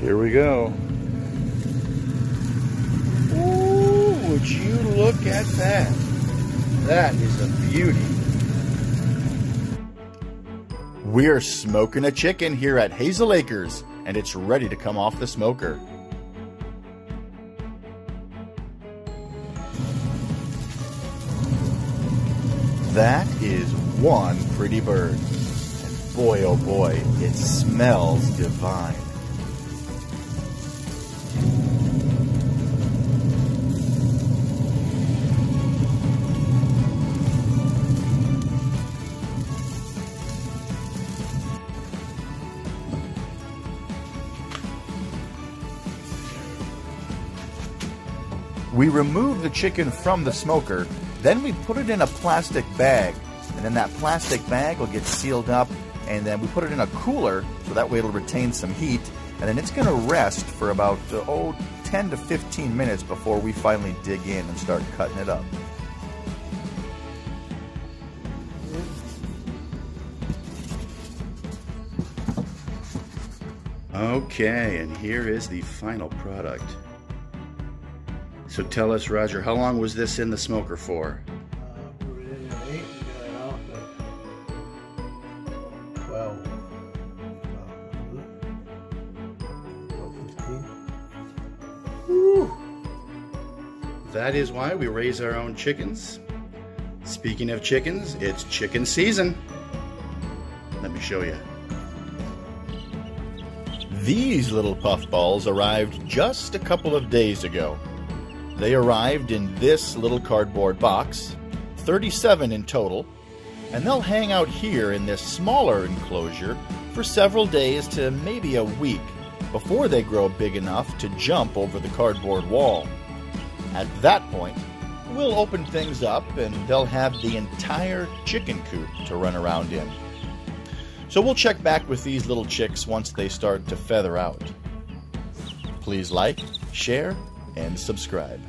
Here we go. Ooh, would you look at that? That is a beauty. We're smoking a chicken here at Hazel Acres, and it's ready to come off the smoker. That is one pretty bird. And boy, oh boy, it smells divine. We remove the chicken from the smoker, then we put it in a plastic bag. And then that plastic bag will get sealed up, and then we put it in a cooler so that way it'll retain some heat. And then it's going to rest for about, uh, oh, 10 to 15 minutes before we finally dig in and start cutting it up. Okay, and here is the final product. So tell us, Roger, how long was this in the smoker for? Uh, put it in at eight and got out at twelve. Twelve fifteen. Woo. That is why we raise our own chickens. Speaking of chickens, it's chicken season. Let me show you. These little puffballs arrived just a couple of days ago. They arrived in this little cardboard box, 37 in total, and they'll hang out here in this smaller enclosure for several days to maybe a week before they grow big enough to jump over the cardboard wall. At that point, we'll open things up and they'll have the entire chicken coop to run around in. So we'll check back with these little chicks once they start to feather out. Please like, share, and subscribe.